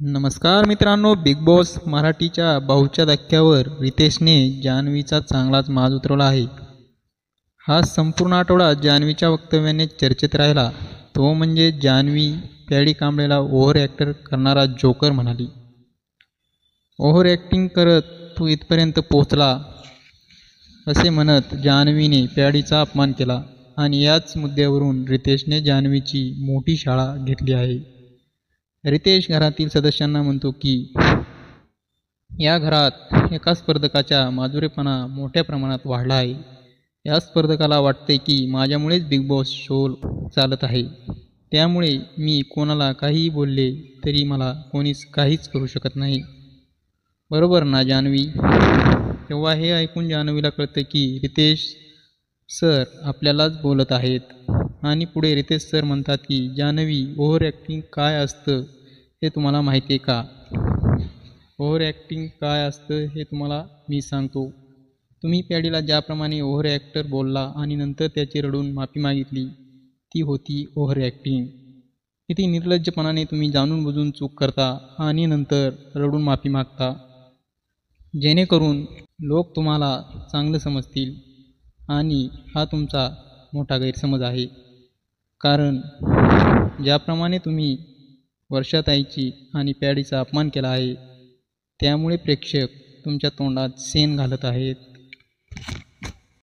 नमस्कार मित्रांनो big boss मराठीच्या भाऊच्या धक्क्यावर रितेशने जान्हवीचा चांगलाच माज उतरवला आहे. हा संपूर्ण आठवडा जान्हवीच्या वक्तव्याने चर्चेत राहिला. तो म्हणजे जान्हवी पॅडी कांबळेला ओव्हर ॲक्टर करणारा जोकर म्हणाली. ओव्हर ॲक्टिंग करत तू इथपर्यंत पोचला असे म्हणत जान्हवीने पॅडीचा अपमान केला आणि याच मुद्द्यावरून रितेशने जान्हवीची मोठी शाळा घेतली आहे. रितेश घरातील सदस्यांना म्हणतो की या घरात एका स्पर्धकाच्या माजुरेपणा मोठ्या प्रमाणात वाढला आहे. या स्पर्धकाला वाटते की माझ्यामुळेच बिग बॉस शो चालत आहे. त्यामुळे मी कोणाला काहीही बोलले तरी मला कोणीच काहीच करू शकत नाही. बरोबर ना जान्हवी. तेव्हा हे ऐकून जान्हवीला कळतं की रितेश सर आपल्यालाच बोलत आहेत. आणि पुढे रितेश सर म्हणतात की जान्हवी ओव्हर ॲक्टिंग काय असतं हे तुम्हाला माहिती आहे का? ओव्हर ॲक्टिंग काय असतं हे तुम्हाला मी सांगतो. तुम्ही पॅडीला ज्याप्रमाणे ओव्हर ॲक्टर बोलला आणि नंतर त्याची रडून माफी मागितली ती होती ओव्हर ॲक्टिंग. किती निर्लज्जपणाने तुम्ही जाणून बुजून चूक करता आणि नंतर रडून माफी मागता. जेणेकरून लोक तुम्हाला चांगलं समजतील आणि हा तुमचा मोठा गैरसमज आहे. कारण ज्याप्रमाणे तुम्ही वर्षाताईची आणि पॅडीचा अपमान केला आहे त्यामुळे प्रेक्षक तुमच्या तोंडात सेन घालत आहेत.